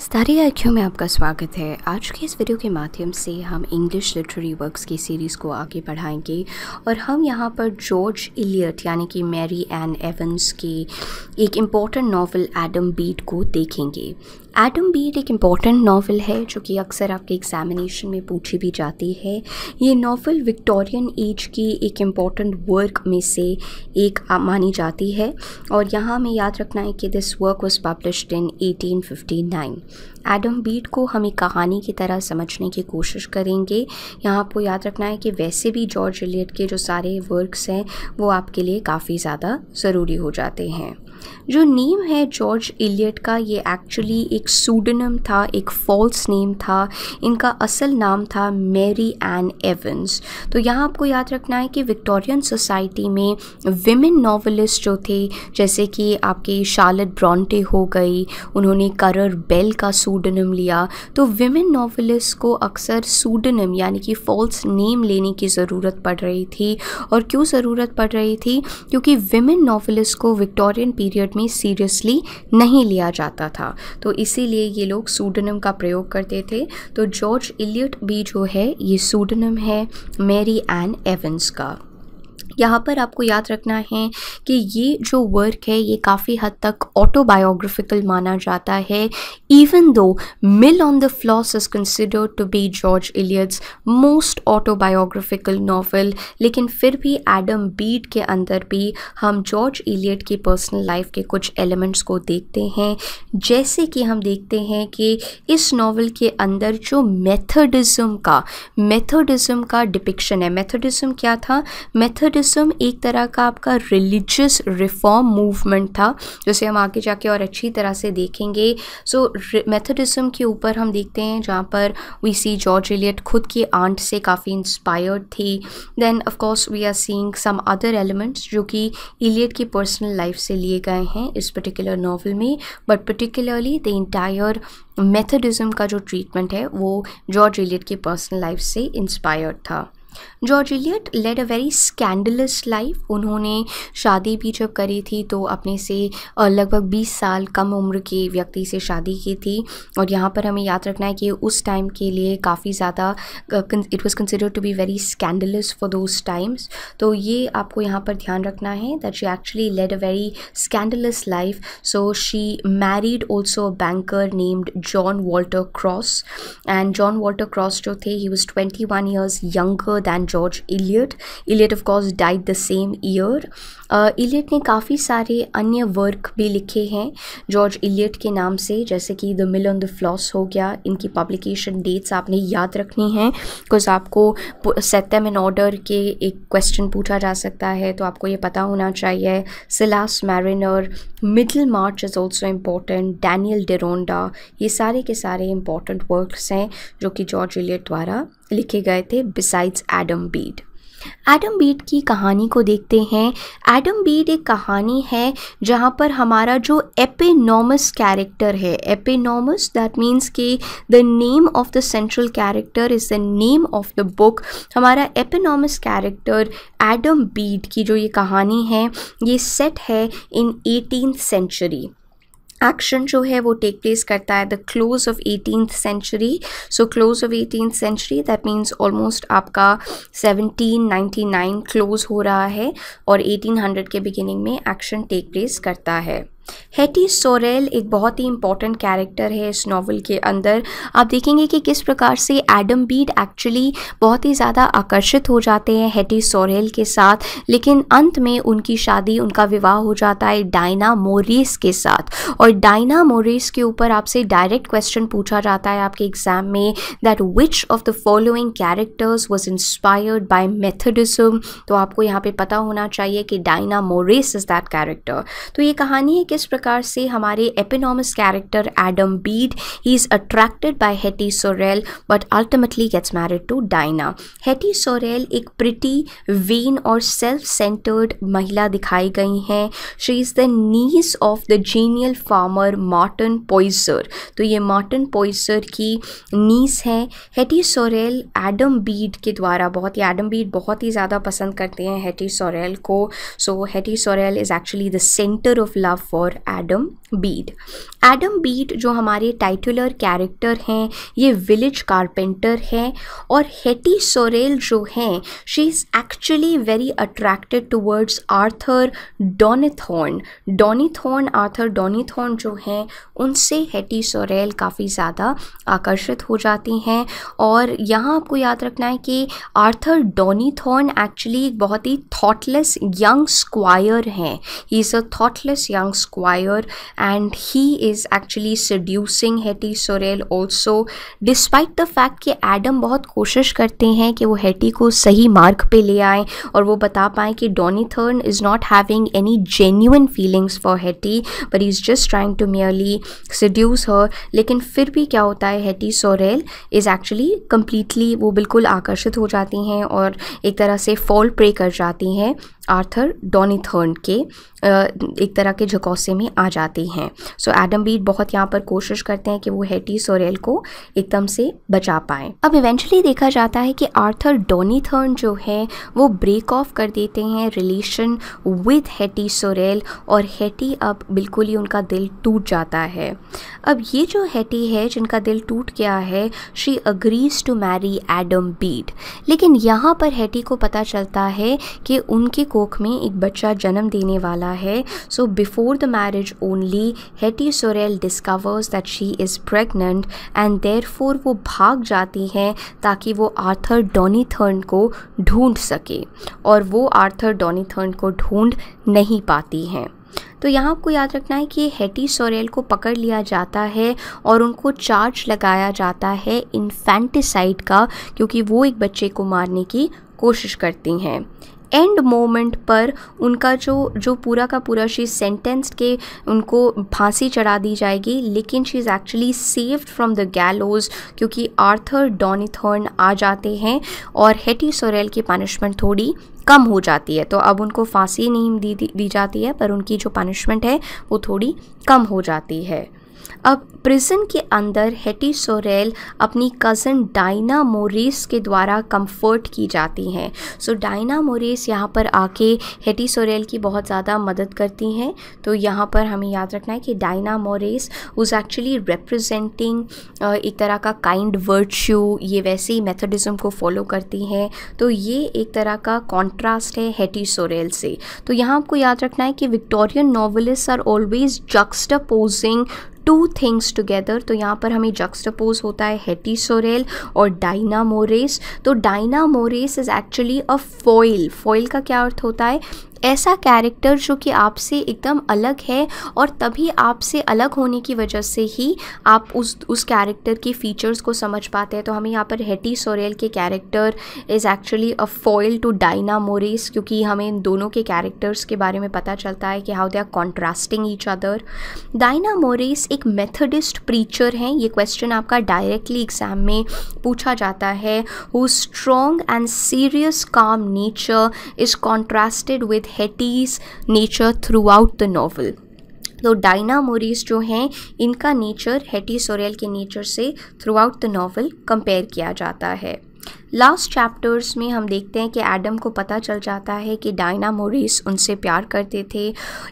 Study आख्यों में आपका स्वागत है। आज के इस वीडियो के माध्यम से हम इंग्लिश लिटरेरी वर्क्स की सीरीज़ को आगे बढ़ाएँगे और हम यहाँ पर जॉर्ज इलियट यानी कि मैरी एन एवंस के एक इंपॉर्टेंट नावल एडम बीट को देखेंगे। एडम बीट एक इंपॉर्टेंट नावल है, जो कि अक्सर आपके एग्जामिनेशन में पूछी भी जाती है। ये नावल विक्टोरियन एज की एक इंपॉर्टेंट वर्क में से एक मानी जाती है। और यहाँ हमें याद रखना है कि this work was published in 1859 Adam Bede को हम एक कहानी की तरह समझने की कोशिश करेंगे। यहाँ आपको याद रखना है कि वैसे भी जॉर्ज इलियट के जो सारे वर्क्स हैं, वो आपके लिए काफ़ी ज़्यादा ज़रूरी हो जाते हैं। जो नेम है जॉर्ज इलियट का, ये एक्चुअली एक सूडनम था, एक फॉल्स नेम था। इनका असल नाम था मैरी एन एवंस तो यहाँ आपको याद रखना है कि विक्टोरियन सोसाइटी में विमेन नॉवलिस्ट जो थे, जैसे कि आपके शार्लेट ब्रॉन्टे हो गई, उन्होंने करर बेल का सूडनम लिया। तो विमेन नॉवलिस्ट को अक्सर सूडनम यानी कि फॉल्स नेम लेने की ज़रूरत पड़ रही थी। और क्यों ज़रूरत पड़ रही थी? क्योंकि विमेन नॉवलिस्ट को विक्टोरियन पीरियड में सीरियसली नहीं लिया जाता था। तो इसीलिए ये लोग सूडनम का प्रयोग करते थे। तो जॉर्ज इलियट भी जो है, ये सूडनम है, मेरी एन एवंस का। यहाँ पर आपको याद रखना है कि ये जो वर्क है, ये काफ़ी हद तक ऑटोबायोग्राफिकल माना जाता है even though Mill on the Floss is considered to be George Eliot's most autobiographical novel लेकिन फिर भी एडम बीट के अंदर भी हम जॉर्ज इलियट की पर्सनल लाइफ के कुछ एलिमेंट्स को देखते हैं। जैसे कि हम देखते हैं कि इस नावल के अंदर जो मेथडिज्म का मेथडिज्म का डिपिक्शन है। मेथडिज्म क्या था? मेथडिज्म मेथडिज्म एक तरह का आपका रिलीजियस रिफॉर्म मूवमेंट था जिसे हम आगे जाके और अच्छी तरह से देखेंगे। सो so, मेथडिज्म के ऊपर हम देखते हैं जहाँ पर वी सी जॉर्ज एलियट खुद की आंट से काफ़ी इंस्पायर्ड थी। Then of course we are seeing some other elements जो कि इलियट की पर्सनल लाइफ से लिए गए हैं इस पर्टिकुलर नावल में। But particularly the entire Methodism का जो ट्रीटमेंट है वो जॉर्ज एलियट की पर्सनल लाइफ से इंस्पायर्ड था। George Eliot led a very scandalous life उन्होंने शादी भी जब करी थी तो अपने से लगभग 20 साल कम उम्र के व्यक्ति से शादी की थी। और यहाँ पर हमें याद रखना है कि उस टाइम के लिए काफ़ी ज़्यादा it was consider to be very scandalous for those times तो ये आपको यहाँ पर ध्यान रखना है that she actually led a very scandalous life so she married also a banker named John Walter Cross and John Walter Cross जो थे he was twenty one years younger than George Eliot. Eliot of course died the same year. Eliot uh, ने काफ़ी सारे अन्य work भी लिखे हैं George Eliot के नाम से जैसे कि the Mill on the Floss हो गया इनकी पब्लिकेशन डेट्स आपने याद रखनी है बिकॉज़ आपको सेटम इन ऑर्डर के एक क्वेश्चन पूछा जा सकता है तो आपको ये पता होना चाहिए Silas Marner Middlemarch is also important Daniel Deronda ये सारे के सारे इंपॉर्टेंट वर्क्स हैं जो कि जॉर्ज इलियट द्वारा लिखे गए थे besides Adam Bede Adam Bede की कहानी को देखते हैं। एडम बीट एक कहानी है जहाँ पर हमारा जो एपिनॉमस कैरेक्टर है एपेनॉमस दैट मीन्स कि the name of the central character is the name of the book हमारा एपेनॉमस कैरेक्टर एडम बीट की जो ये कहानी है, ये सेट है इन एटीन सेंचुरी एक्शन जो है वो टेक प्लेस करता है the close of eighteen century so close of eighteen century that means almost आपका 1799 क्लोज हो रहा है और 1800 के बिगिनिंग में एक्शन टेक प्लेस करता है। हेटी सोरेल एक बहुत ही इंपॉर्टेंट कैरेक्टर है इस नावल के अंदर। आप देखेंगे कि किस प्रकार से एडम बीड एक्चुअली बहुत ही ज़्यादा आकर्षित हो जाते हैं हेटी सोरेल के साथ, लेकिन अंत में उनकी शादी, उनका विवाह हो जाता है डायना मोरिस के साथ। और डायना मोरिस के ऊपर आपसे डायरेक्ट क्वेश्चन पूछा जाता है आपके एग्ज़ाम में that which of the following characters was inspired by Methodism तो आपको यहाँ पे पता होना चाहिए कि Dinah Morris is that character तो ये कहानी है किस प्रकार से हमारे eponymous character Adam Bede he is attracted by Hetty Sorrel but ultimately gets married to Dinah Hetty Sorrel एक प्रिटी वेन और सेल्फ सेंटर्ड महिला दिखाई गई हैं। She is the niece of the genial farmer Martin Poyser तो ये Marton Poisar की नीस हैं। हेटी सोरेल एडम बीड के द्वारा बहुत ही एडम बीड बहुत ही ज़्यादा पसंद करते हैं हेटी सोरेल को। So Hetty Sorrel is actually the centre of love for और एडम बीड एडम बीड जो हमारे टाइटुलर कैरेक्टर हैं, ये विलेज कारपेंटर हैं और हेटी सोरेल जो हैं she is actually very attracted towards Arthur Donnithorne Donnithorne Arthur Donnithorne जो हैं, उनसे हेटी सोरेल काफ़ी ज़्यादा आकर्षित हो जाती हैं। और यहाँ आपको याद रखना है कि आर्थर डोनीथॉर्न एक्चुअली एक बहुत ही थॉटलेस यंग स्क्वायर हैं। He is a thoughtless young squire and he is actually seducing Hetty Sorrel also despite the fact कि एडम बहुत कोशिश करते हैं कि वो हेटी को सही मार्ग पे ले आएँ और वो बता पाएँ कि Donnithorne is not having any genuine feelings for Hetty but is just trying to merely seduce her लेकिन फिर भी क्या होता है Hetty Sorrel is actually completely वो बिल्कुल आकर्षित हो जाती हैं और एक तरह से फॉल प्रे कर जाती हैं आर्थर डोनीथर्न के एक तरह के झकौसे में आ जाती हैं। सो एडम बीट बहुत यहाँ पर कोशिश करते हैं कि वो हेटी सोरेल को एकदम से बचा पाएँ। अब इवेंचुअली देखा जाता है कि आर्थर डोनीथर्न जो है, वो ब्रेक ऑफ़ कर देते हैं रिलेशन विद हेटी सोरेल और हेटी अब बिल्कुल ही उनका दिल टूट जाता है। अब ये जो हेटी है, जिनका दिल टूट गया है she agrees to marry Adam Bede लेकिन यहाँ पर हेटी को पता चलता है कि उनके कोख में एक बच्चा जन्म देने वाला है। So before the only Hetty Sorrel discovers that she is pregnant and therefore वो भाग जाती हैं ताकि वो आर्थर डोनीथर्न को ढूंढ सके और वो आर्थर डोनीथर्न को ढूंढ नहीं पाती हैं। तो यहाँ आपको याद रखना है कि हेटी सोरेल को पकड़ लिया जाता है और उनको चार्ज लगाया जाता है इन्फेंटिसाइड का, क्योंकि वो एक बच्चे को मारने की कोशिश करती हैं। एंड मोमेंट पर उनका जो जो पूरा का पूरा शी सेंटेंस के उनको फांसी चढ़ा दी जाएगी लेकिन she is actually saved from the gallows क्योंकि आर्थर डोनिथर्न आ जाते हैं और हेटी सोरेल की पनिशमेंट थोड़ी कम हो जाती है। तो अब उनको फांसी नहीं दी, दी, दी जाती है पर उनकी जो पनिशमेंट है वो थोड़ी कम हो जाती है। अब प्रिजन के अंदर हेटी सोरेल अपनी कज़न डाइना मोरिस के द्वारा कंफर्ट की जाती हैं। सो डाइना मोरिस यहाँ पर आके हेटी सोरेल की बहुत ज़्यादा मदद करती हैं। तो यहाँ पर हमें याद रखना है कि Dinah Morris is actually representing एक तरह का काइंड वर्च्यू ये वैसे ही मेथडिज़म को फॉलो करती हैं। तो ये एक तरह का कॉन्ट्रास्ट है हेटी सोरेल से। तो यहाँ आपको याद रखना है कि Victorian novelist are always juxtaposing two things together तो यहाँ पर हमें जक्सटपोज होता है हेटी सोरेल और डाइना मोरेस तो Dinah Morris is actually a foil foil का क्या अर्थ होता है? ऐसा कैरेक्टर जो कि आपसे एकदम अलग है और तभी आपसे अलग होने की वजह से ही आप उस उस कैरेक्टर के फीचर्स को समझ पाते हैं। तो हमें यहाँ पर हेटी सोरेल के character is actually a foil to Dinah Morris क्योंकि हमें इन दोनों के कैरेक्टर्स के बारे में पता चलता है कि how they are contrasting each other Dinah Morris एक मेथडिस्ट प्रीचर हैं। ये क्वेश्चन आपका डायरेक्टली एग्ज़ाम में पूछा जाता है। Who strong and serious calm nature is contrasted with nature throughout the novel तो डाइना मोरीस जो हैं, इनका नेचर हेटी सोरेल के नेचर से throughout the novel compare किया जाता है। लास्ट चैप्टर्स में हम देखते हैं कि एडम को पता चल जाता है कि डायना मोरिस उनसे प्यार करते थे।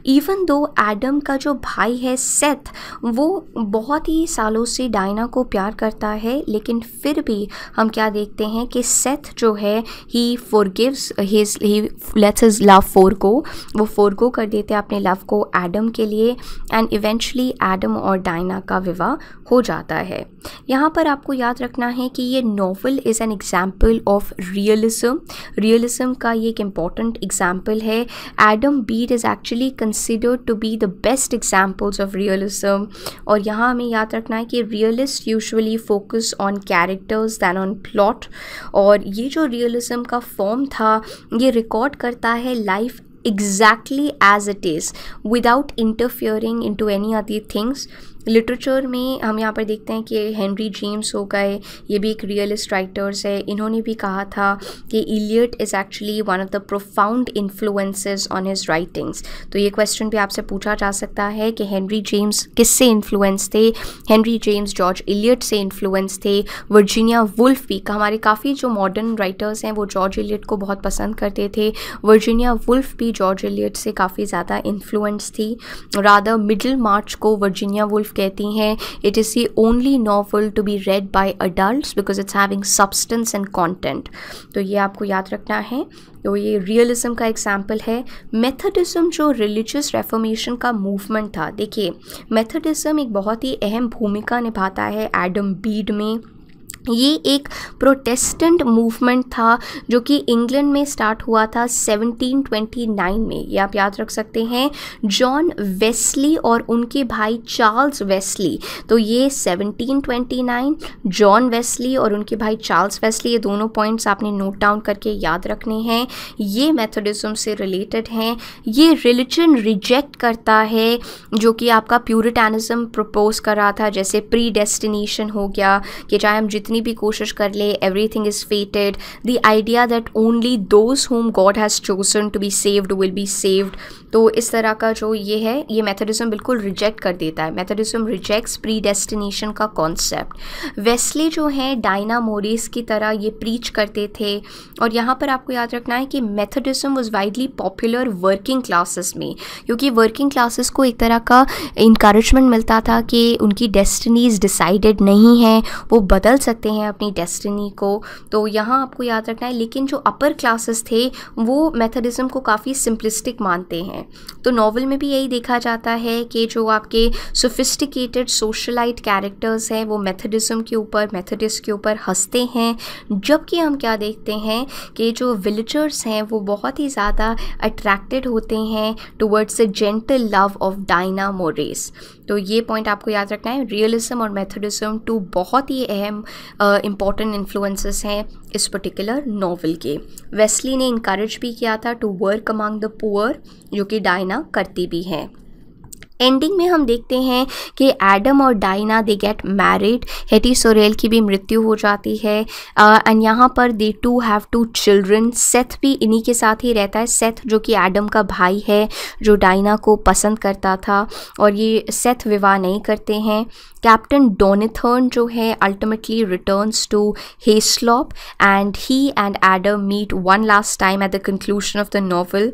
इवन दो एडम का जो भाई है सेथ वो बहुत ही सालों से डायना को प्यार करता है, लेकिन फिर भी हम क्या देखते हैं कि सेथ जो है he forgives his he lets his love for को वो फोरगो कर देते हैं अपने लव को एडम के लिए एंड इवेंचुअली एडम और डायना का विवाह हो जाता है। यहाँ पर आपको याद रखना है कि ये novel is an example of realism realism का ये एक इंपॉर्टेंट एग्ज़ाम्पल है. Adam Bede is actually considered to be the best examples of realism और यहाँ हमें याद रखना है कि realist usually focus on characters than on plot और ये जो रियलिज्म का फॉर्म था, ये रिकॉर्ड करता है life exactly as it is, without interfering into any other things. Literature में हम यहाँ पर देखते हैं कि हेनरी जेम्स हो गए, ये भी एक रियलिस्ट राइटर्स है। इन्होंने भी कहा था कि Eliot is actually one of the profound influences on his writings. तो ये क्वेश्चन भी आपसे पूछा जा सकता है कि हेनरी जेम्स किससे इन्फ्लुएंस थे? हेनरी जेम्स जॉर्ज इलियट से इन्फ्लुएंस थे। वर्जीनिया वुल्फ भी, हमारे काफ़ी जो मॉडर्न राइटर्स हैं, वो जॉर्ज इलियट को बहुत पसंद करते थे। वर्जीनिया वुल्फ भी जॉर्ज इलियट से काफ़ी ज़्यादा इन्फ्लुएंस थी। राधा मिडिल मार्च को वर्जीनिया वुल्फ कहती हैं it is see only novel to be read by adult because it's having substance and content तो ये आपको याद रखना है। तो ये रियलिज्म का एग्ज़ाम्पल है। मेथडिज्म जो रिलीजियस रेफॉर्मेशन का मूवमेंट था, देखिए मेथडिज्म एक बहुत ही अहम भूमिका निभाता है एडम बीड में। ये एक प्रोटेस्टेंट मूवमेंट था, जो कि इंग्लैंड में स्टार्ट हुआ था 1729 में। ये आप याद रख सकते हैं जॉन वेस्ली और उनके भाई चार्ल्स वेस्ली तो ये 1729 जॉन वेस्ली और उनके भाई चार्ल्स वेस्ली ये दोनों पॉइंट्स आपने नोट डाउन करके याद रखने हैं। ये मेथोडिज्म से रिलेटेड हैं। ये रिलीजन रिजेक्ट करता है, जो कि आपका प्यूरिटानिज्म प्रपोज कर रहा था, जैसे प्री डेस्टिनेशन हो गया, कि चाहे हम जितनी भी कोशिश कर ले everything is fated the idea that only those whom God has chosen to be saved will be saved तो इस तरह का जो ये है, ये मेथडिज्म बिल्कुल रिजेक्ट कर देता है। मेथडिज्म रिजेक्ट्स प्री डेस्टिनेशन का कॉन्सेप्ट वेस्ले जो है डायना मोरिस की तरह ये प्रीच करते थे। और यहाँ पर आपको याद रखना है कि Methodism was widely popular working classes में। क्योंकि वर्किंग क्लासेस को एक तरह का इंकरेजमेंट मिलता था कि उनकी डेस्टिनीज डिसाइडेड नहीं है, वो बदल सकते हैं अपनी डेस्टिनी को। तो यहाँ आपको याद रखना है, लेकिन जो अपर क्लासेस थे, वो मेथडिज्म को काफ़ी सिंपलिस्टिक मानते हैं। तो नावल में भी यही देखा जाता है कि जो आपके सोफिस्टिकेटेड सोशलाइट कैरेक्टर्स हैं, वो मेथडिज्म के ऊपर मेथडिस्ट के ऊपर हँसते हैं। जबकि हम क्या देखते हैं कि जो विलेजर्स हैं, वो बहुत ही ज़्यादा अट्रैक्टेड होते हैं towards the gentle love of Dinah Morris तो ये पॉइंट आपको याद रखना है रियलिज्म और मेथडिज्म टू बहुत ही अहम इंपॉर्टेंट इन्फ्लुएंसेस हैं इस पर्टिकुलर नावल के। वेस्ली ने इंकरेज भी किया था to work among the poor जो कि डायना करती भी हैं। एंडिंग में हम देखते हैं कि एडम और Dinah they get married Hetty Sorrel की भी मृत्यु हो जाती है। एंड यहाँ पर they too have two children Seth भी इन्हीं के साथ ही रहता है। सेथ जो कि एडम का भाई है, जो डाइना को पसंद करता था। और ये सेथ विवाह नहीं करते हैं। कैप्टन डोनिथर्न जो है ultimately returns to Hayslope and he and Adam meet one last time at the conclusion of the novel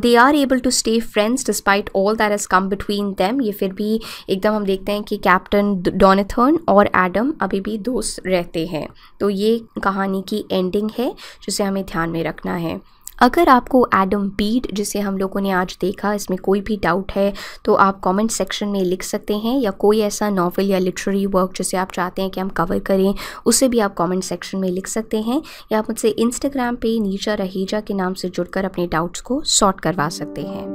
they are able to stay friends despite all that has come between them ये फिर भी एकदम हम देखते हैं कि captain डोनिथर्न और Adam अभी भी दोस्त रहते हैं। तो ये कहानी की एंडिंग है, जिसे हमें ध्यान में रखना है। अगर आपको एडम बीड जिसे हम लोगों ने आज देखा, इसमें कोई भी डाउट है तो आप कमेंट सेक्शन में लिख सकते हैं, या कोई ऐसा नावल या लिटरेरी वर्क जिसे आप चाहते हैं कि हम कवर करें, उसे भी आप कमेंट सेक्शन में लिख सकते हैं, या आप मुझसे इंस्टाग्राम पे नीचा रहेजा के नाम से जुड़कर अपने डाउट्स को सॉर्ट करवा सकते हैं।